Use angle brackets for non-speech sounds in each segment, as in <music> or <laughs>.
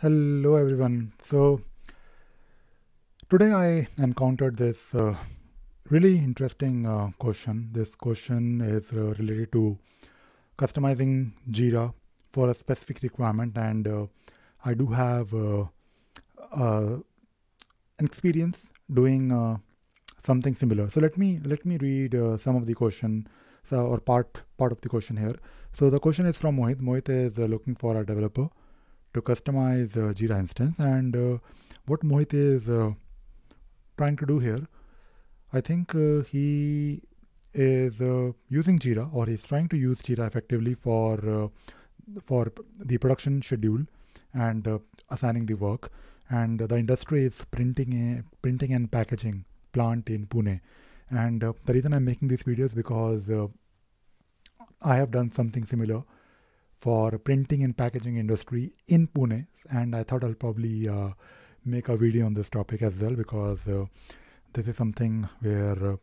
Hello everyone. So today I encountered this uh, really interesting uh, question. This question is uh, related to customizing Jira for a specific requirement, and uh, I do have uh, uh, an experience doing something similar. So let me let me read some of the question so, or part part of the question here. So the question is from Mohit. Mohit is looking for a developer to customize uh, Jira instance. And uh, what Mohit is uh, trying to do here, I think he is using Jira or he's trying to use Jira effectively for for the production schedule and assigning the work. And the industry is printing, printing and packaging plant in Pune. And uh, the reason I'm making these videos because uh, I have done something similar for printing and packaging industry in Pune, and I thought I'll probably uh, make a video on this topic as well because uh, this is something where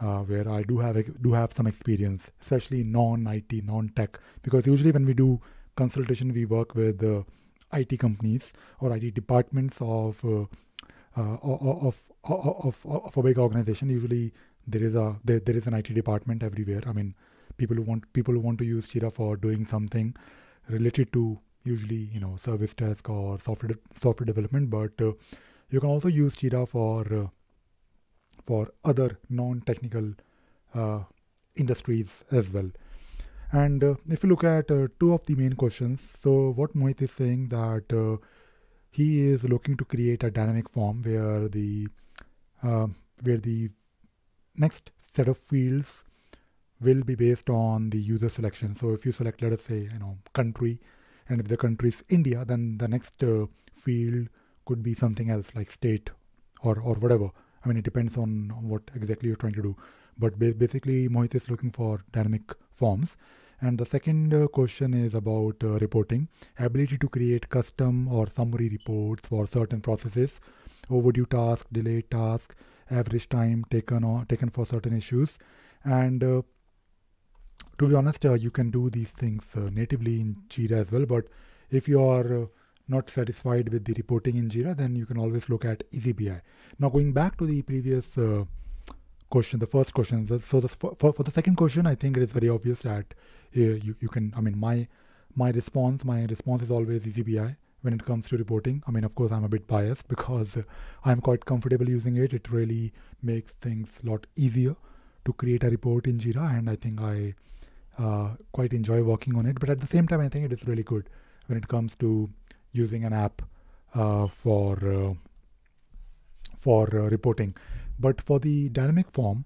uh, where I do have do have some experience, especially non-IT, non-tech. Because usually when we do consultation, we work with uh, IT companies or IT departments of, uh, uh, of, of, of of a big organization. Usually there is a there, there is an IT department everywhere. I mean people who want people who want to use Jira for doing something related to usually you know service desk or software software development, but uh, you can also use Jira for uh, for other non-technical uh, industries as well. And uh, if you look at uh, two of the main questions, so what Mohit is saying that he is looking to create a dynamic form where the where the next set of fields will be based on the user selection. So if you select, let us say, you know, country, and if the country is India, then the next uh, field could be something else like state or or whatever. I mean, it depends on what exactly you're trying to do. But ba- basically, Mohit is looking for dynamic forms. And the second uh, question is about uh, reporting ability to create custom or summary reports for certain processes, overdue task, delayed task, average time taken or taken for certain issues, and uh, to be honest, you can do these things uh, natively in Jira as well. But if you are uh, not satisfied with the reporting in Jira, then you can always look at eazyBI. Now, going back to the previous uh, question, the first question. So, the, for, for the second question, I think it is very obvious that uh, you, you can, I mean, my my response, my response is always eazyBI when it comes to reporting. I mean, of course, I'm a bit biased because I'm quite comfortable using it. It really makes things a lot easier to create a report in Jira, and I think I quite enjoy working on it. But at the same time, I think it is really good when it comes to using an app uh, for uh, for uh, reporting. But for the dynamic form,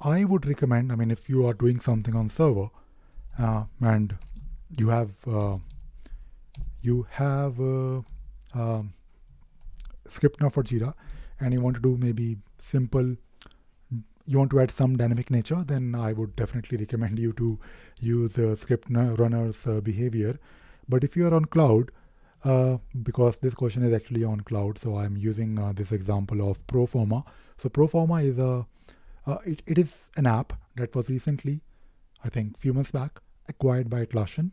I would recommend. I mean, if you are doing something on server uh, and you have uh, you have um, ScriptRunner for Jira, and you want to do maybe simple you want to add some dynamic nature, then I would definitely recommend you to use uh, ScriptRunner's uh, behavior. But if you are on cloud, uh, because this question is actually on cloud, so I'm using uh, this example of Proforma. So Proforma is a uh, it, it is an app that was recently, I think, few months back, acquired by Atlassian,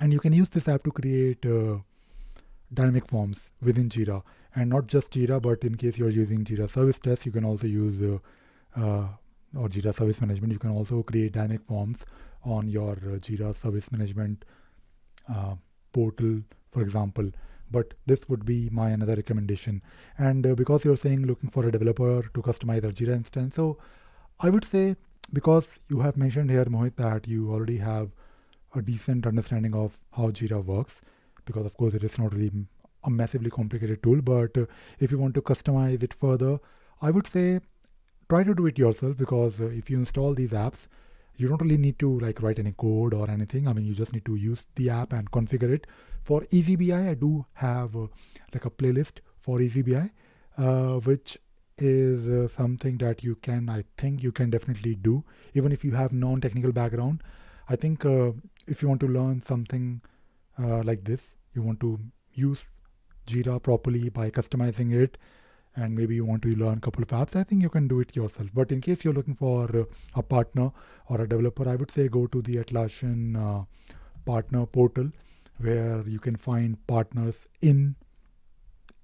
and you can use this app to create uh, dynamic forms within Jira, and not just Jira, but in case you're using Jira Service Desk, you can also use or Jira Service Management, you can also create dynamic forms on your uh, Jira Service Management uh, portal, for example. But this would be my another recommendation. And uh, because you're saying looking for a developer to customize a Jira instance, so I would say because you have mentioned here, Mohit, that you already have a decent understanding of how Jira works, because of course it is not really a massively complicated tool. But uh, if you want to customize it further, I would say try to do it yourself because uh, if you install these apps you don't really need to like write any code or anything. I mean you just need to use the app and configure it. For eazyBI i do have uh, like a playlist for eazyBI uh, which is uh, something that you can i think you can definitely do. Even if you have non-technical background i think uh, if you want to learn something uh, like this you want to use jira properly by customizing it and maybe you want to learn a couple of apps, I think you can do it yourself. But in case you're looking for uh, a partner or a developer, I would say go to the Atlassian uh, partner portal where you can find partners in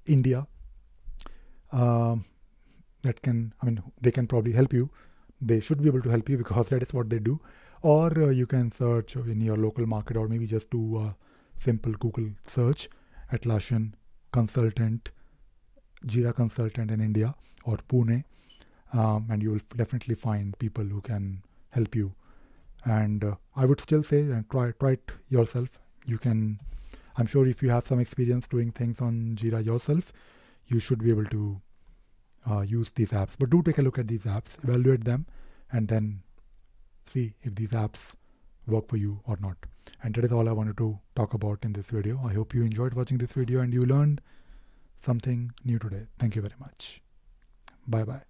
India um, that can, I mean, they can probably help you. They should be able to help you because <laughs> that is what they do. Or uh, you can search in your local market, or maybe just do a simple Google search Atlassian consultant, Jira consultant in India or Pune, um, and you will definitely find people who can help you. And uh, I would still say, uh, try try it yourself. You can. I'm sure if you have some experience doing things on Jira yourself, you should be able to uh, use these apps. But do take a look at these apps, evaluate them, and then see if these apps work for you or not. And that is all I wanted to talk about in this video. I hope you enjoyed watching this video and you learned something new today. Thank you very much. Bye bye.